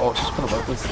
어, 시판을 막고 있어.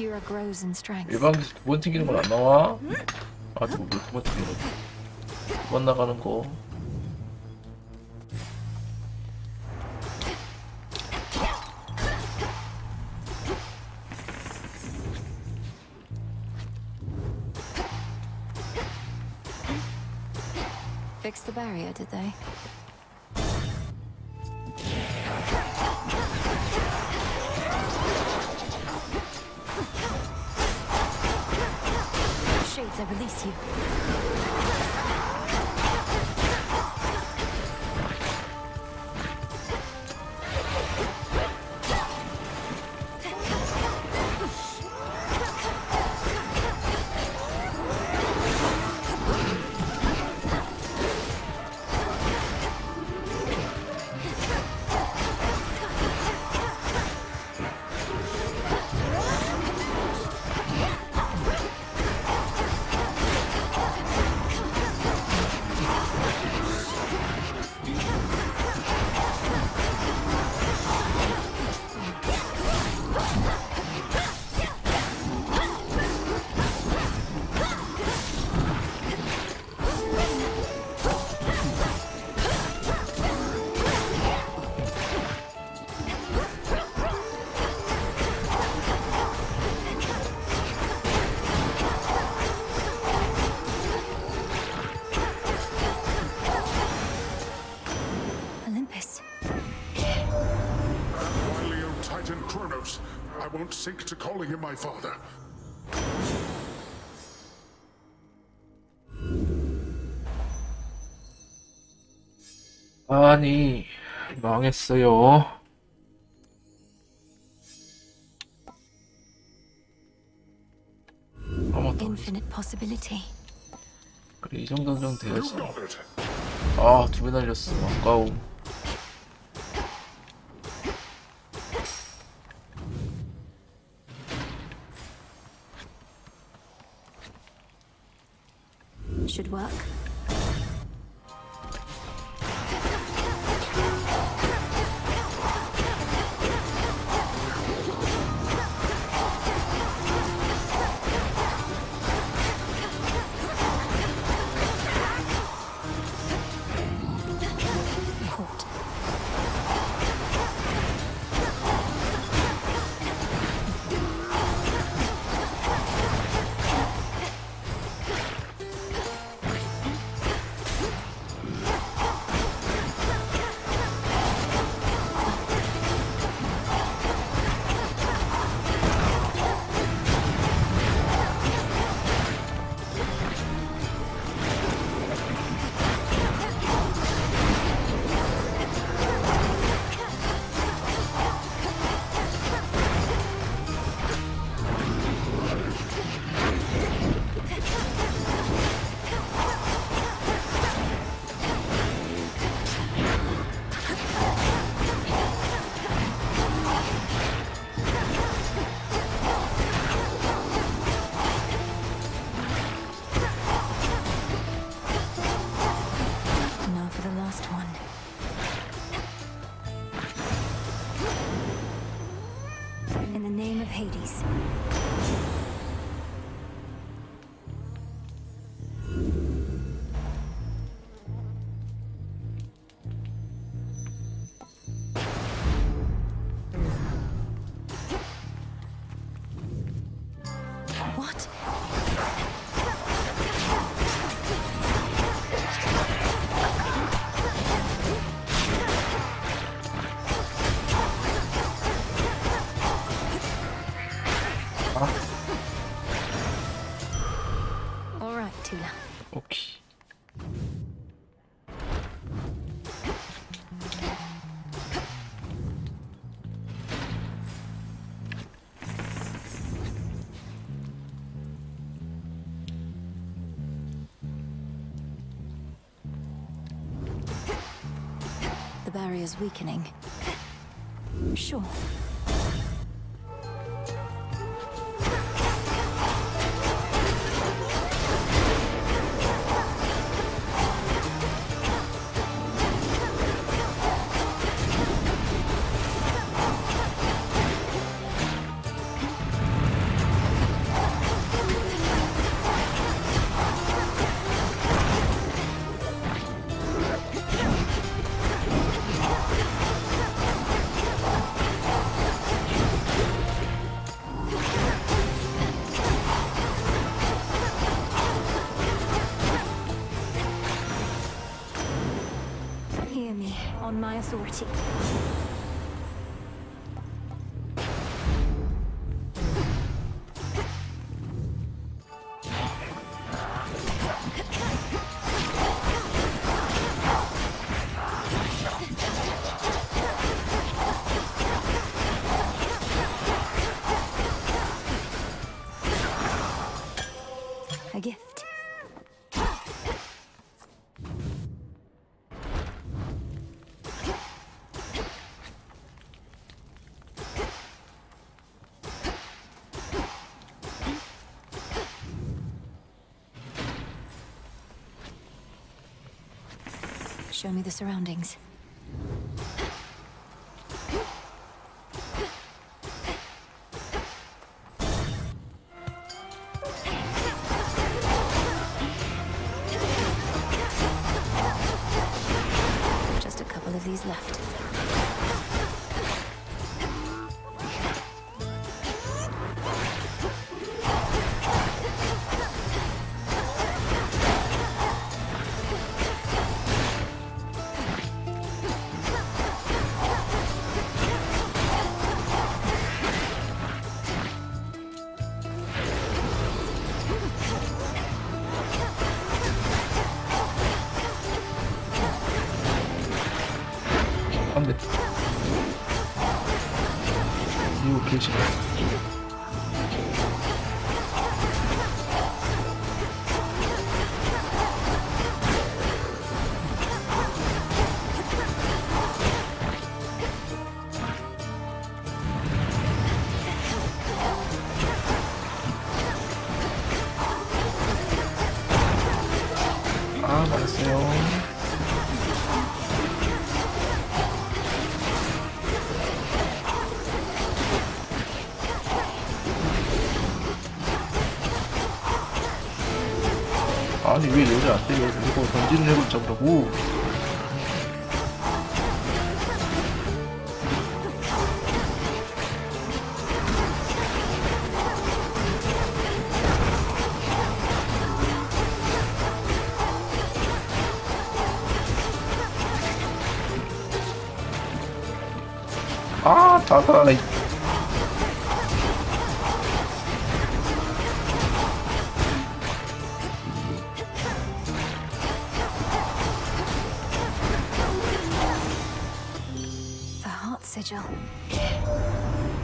Descura grows in strength. 일반 두 번 튕기는 건 안 나와? 아, 저거 왜두번 튕기는 거지? 두번 나가는 거. Fixed the barrier, did they? I release you. Sink to calling him my father. 아니, 망했어요. Infinite possibility. 그래 이 정도 정도 돼야지. You got it. 아, 두 배 날렸어. 아까워. Should work. Hades. Barrier's weakening. Sure. Show me the surroundings. 되게 이거 던지는 해볼자 그러고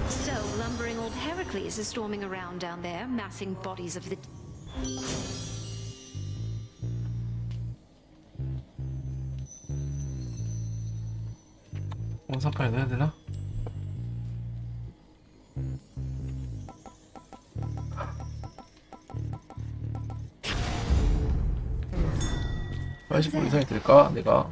So, lumbering old Heracles is storming around down there, massing bodies of the. 원상판에 넣어야 되나? 분 이상이 될까? 내가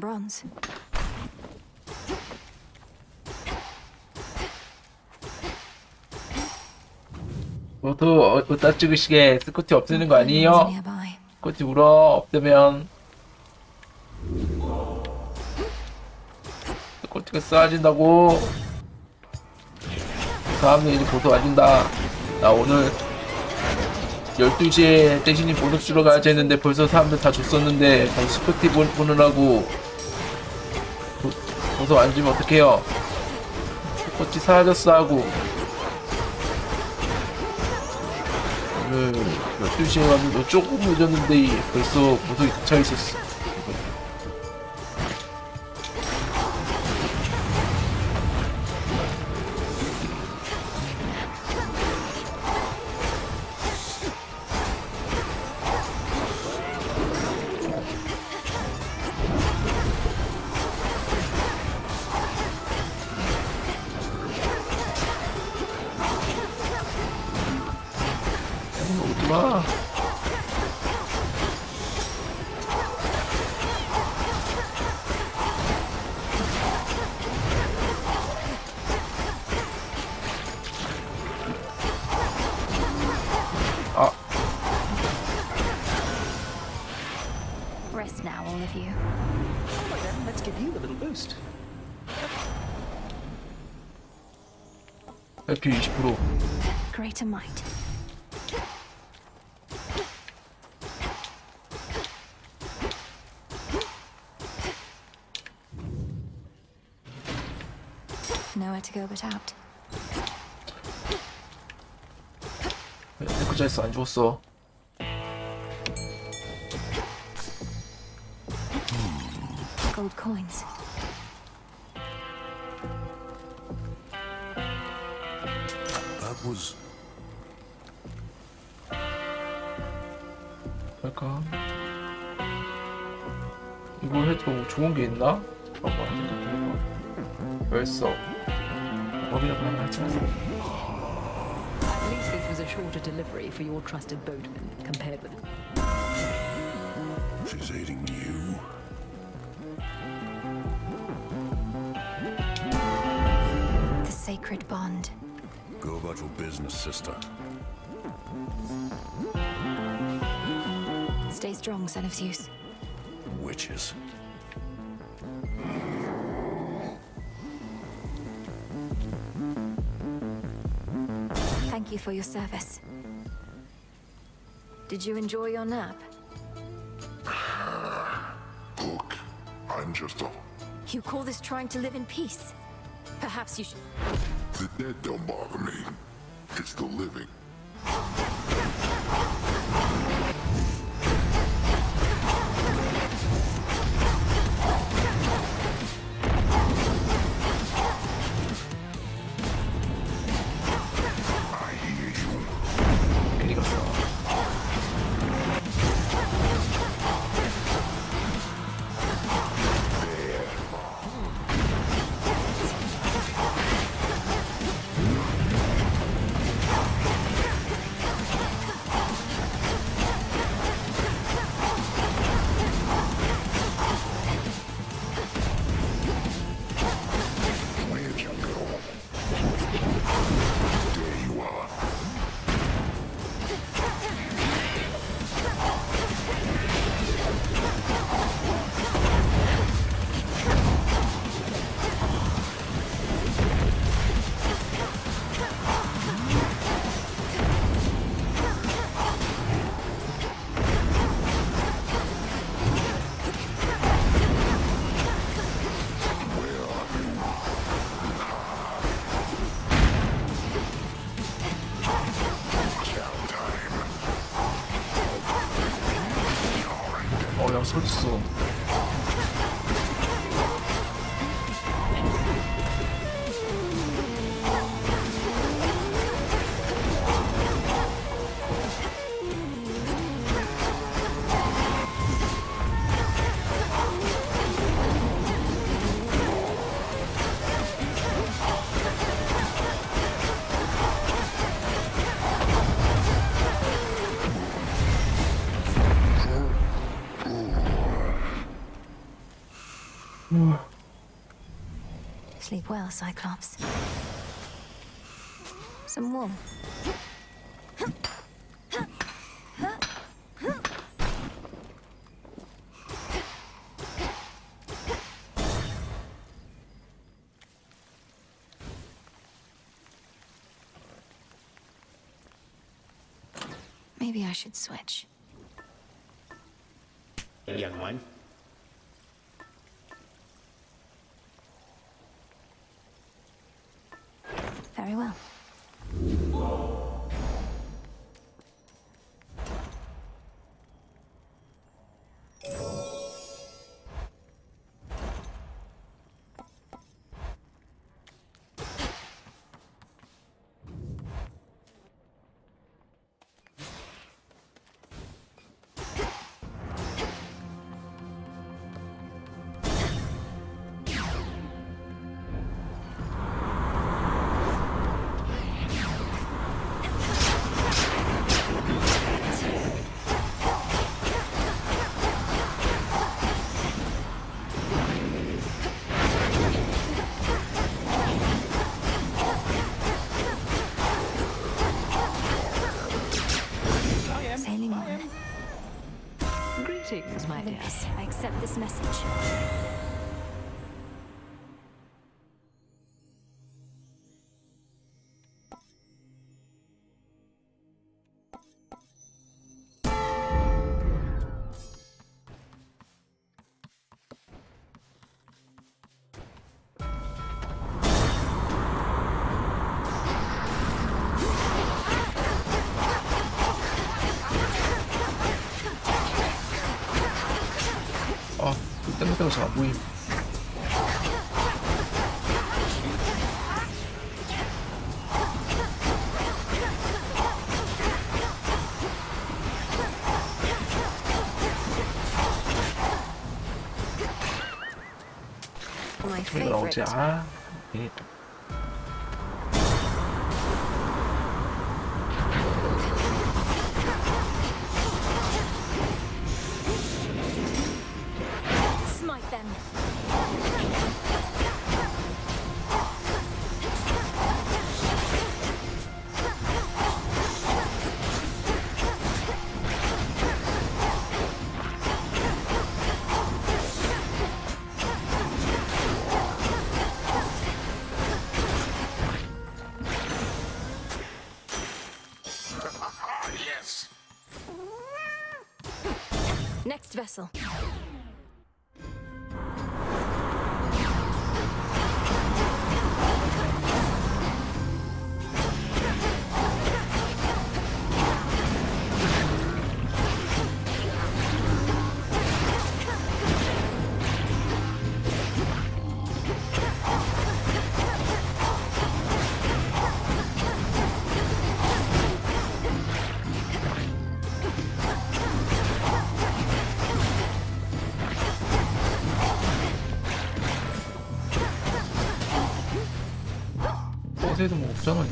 Some bronze. 모두 어, 어디다 찍으시게 스코티 없애는 거 아니에요? 스코티 울어 없애면 스코티가 쏴진다고 사람들이 이제 보도 와준다 나 오늘 12시에 땡신이 보석 주러 가야지 했는데 벌써 사람들 다 줬었는데 다시 스코티 보, 보느라고 안 주면 어떡해요 스코티 사라졌어 하고 오늘 12시에 왔는데 조금 늦었는데 벌써 보석이 도착 있었어. LP 20%. Greater might. Nowhere to go but out. 에코자이스 안 죽었어. Gold coins. 좋은 게 있나? 봐봐, 생각해봐. 벌써. 법이라고 하나 하자. At least this was a shorter delivery for your trusted boatman compared with. she's aiding you. The sacred bond. Go about your business, sister. Stay strong, son of Zeus. Witches. Thank you for your service. Did you enjoy your nap? Look, I'm just a. You call this trying to live in peace? Perhaps you should. The dead don't bother me. It's the living. Sleep well, Cyclops. Some wool. Maybe I should switch. Young one. Accept this message. 아, 딴 데가 잘안 보임. My 왜 favorite. 나오지? 아, 버스에도 뭐 없잖아,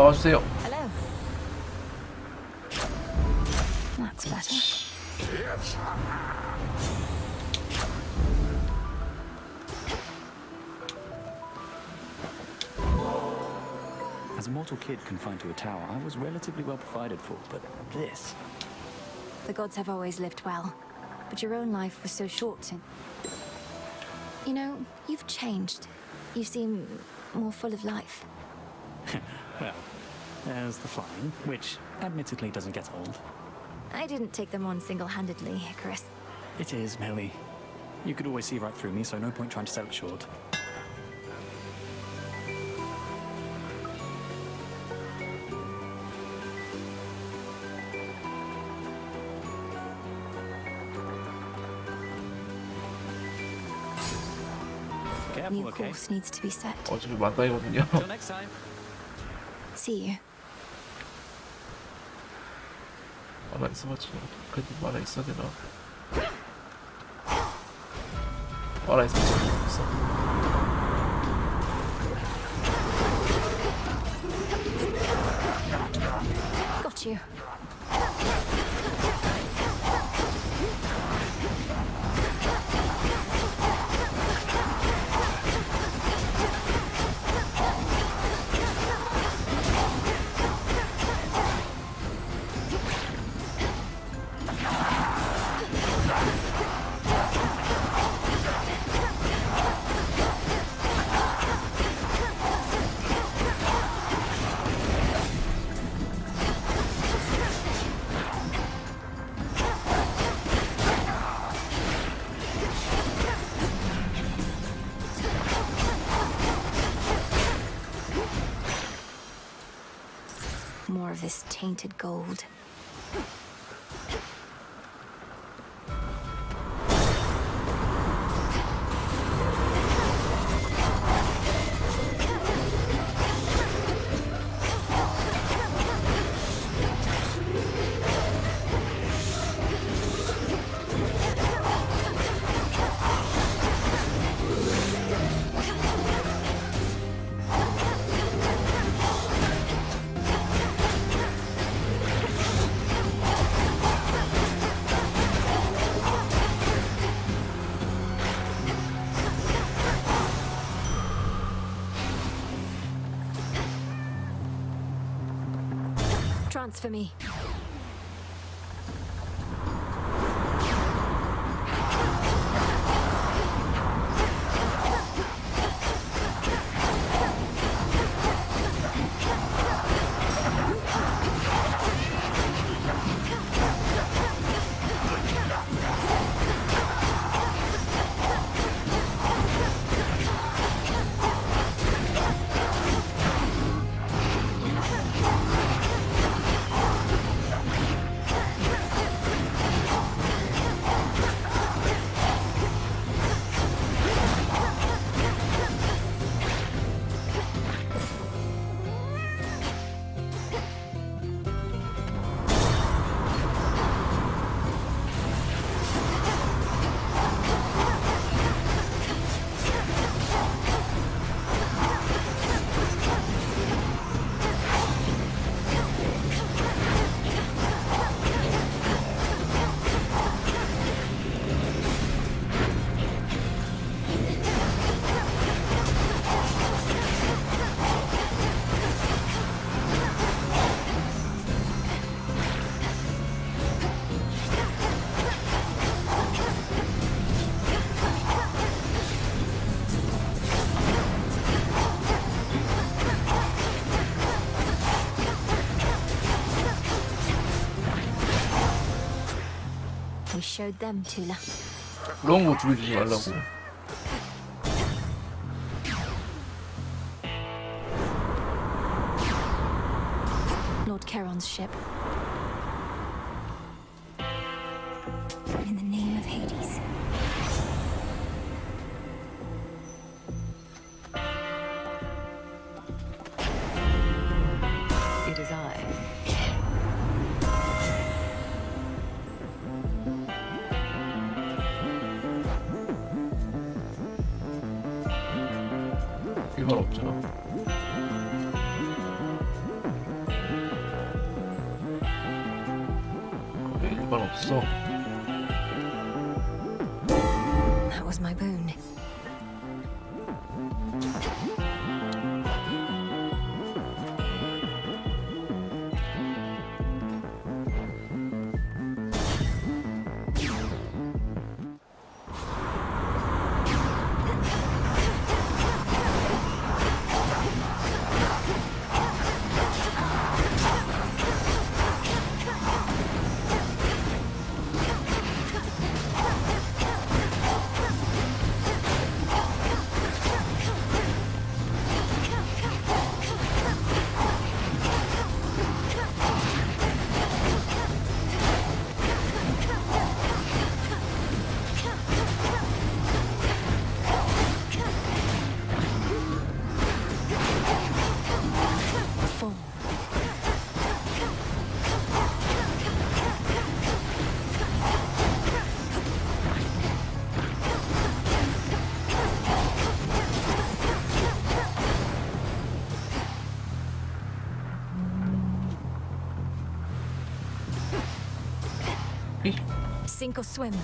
Hello. That's better. As a mortal kid confined to a tower, I was relatively well provided for, but this... The gods have always lived well, but your own life was so short and... You know, you've changed. You seem more full of life. well, there's the flying, which admittedly doesn't get old. I didn't take them on single-handedly, Chris. It is, Melly. You could always see right through me, so no point trying to sell it short. Careful, New okay? course needs to be set. 어차피 만땅이거든요. Till next time. See you. zobaczmy, kiedy Balek zagrał. Got you. Tainted gold. Transfer me. showed them, Tula. 그런 거 죽여주지 말라고. Lord Charon's ship. 일반 없잖아. 왜 일반 없어? Sink or swim.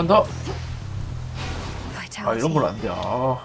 한 번 더. Vitality. 아 이런 건안 돼. 아.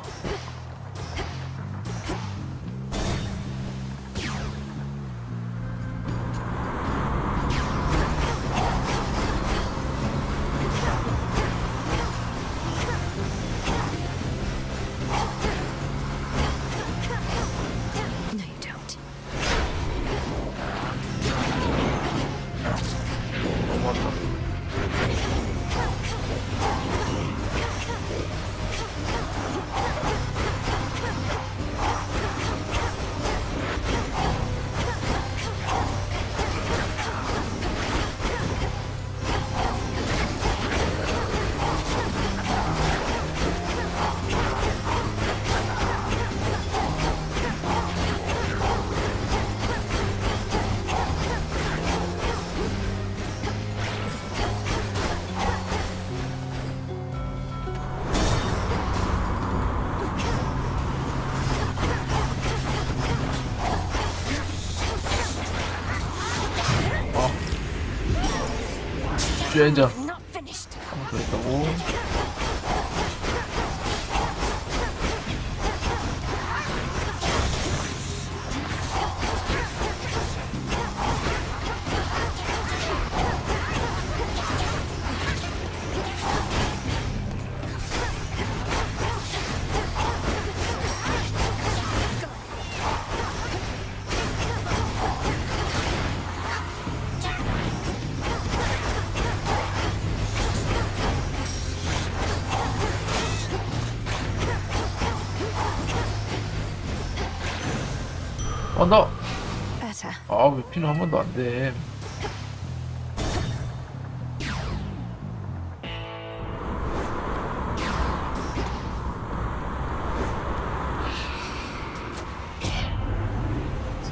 学者。 아, 왜 피는 한 번도 안 돼?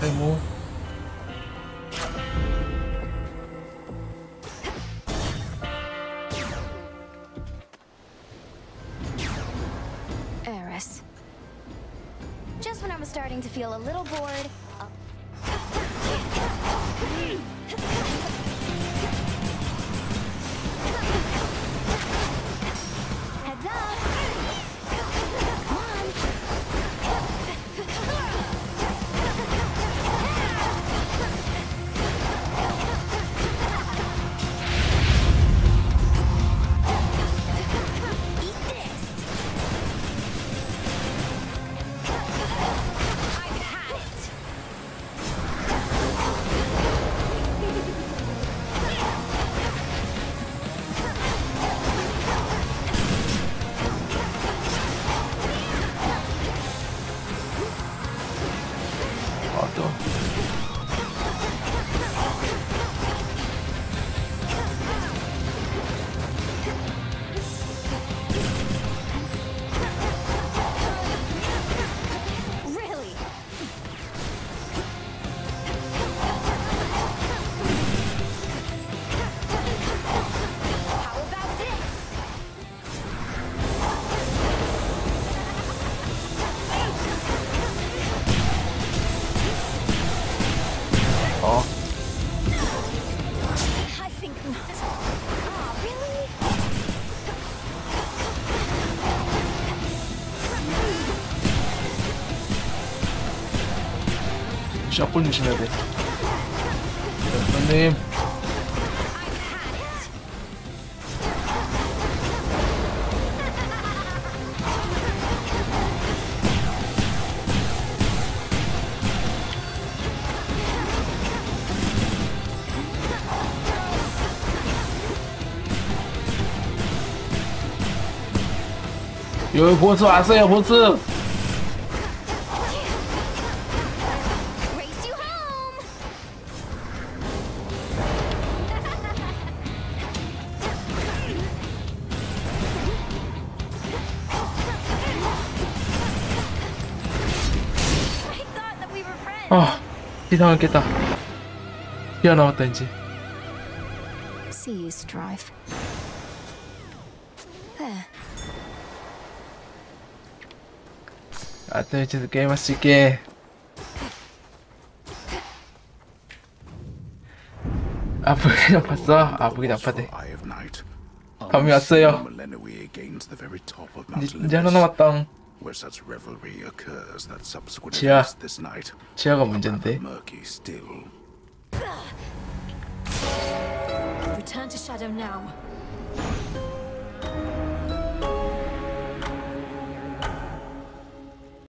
세모. Eris. Just when I was starting to feel a little bored. 小伙子，你舍得？兄弟，有胡子还是有胡子？ 비상을 깼다. 피가 남았다, 이제. See you strive. There. 아또 이제 게임 할 수 있게. 아프긴 아팠어? 아프긴 아파대. 밤이 왔어요. 이제, 하나 남았당. where such revelry occurs that subsequent events this night are murky still. Return to Shadow now.